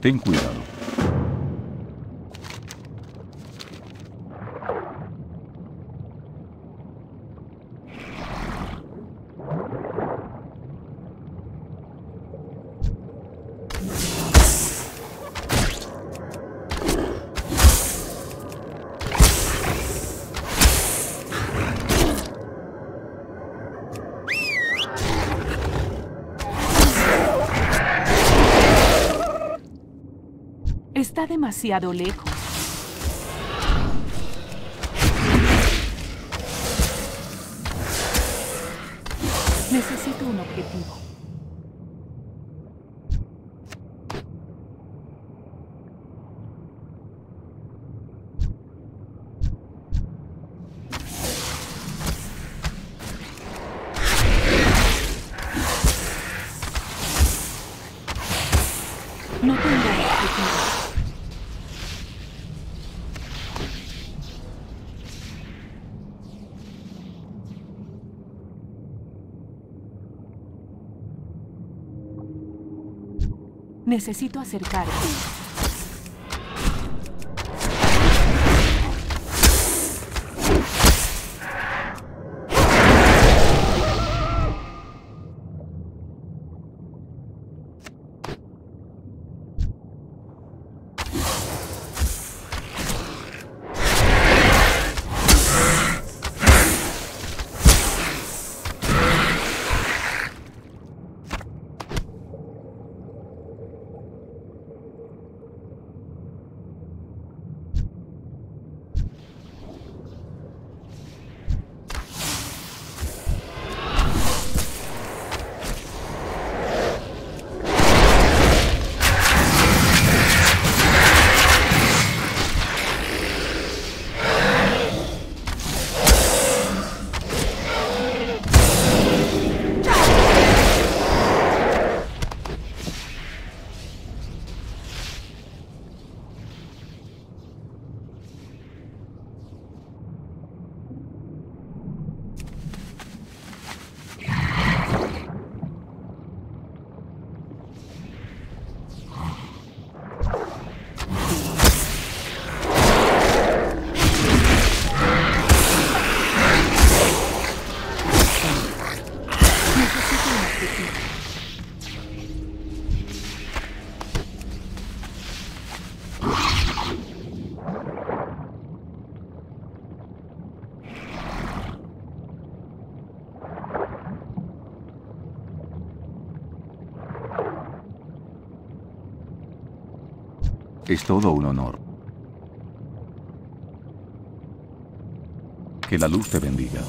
Tem cuidado. Está demasiado lejos. Necesito un objetivo. No tengo objetivo. Necesito acercarme. Es todo un honor. Que la luz te bendiga.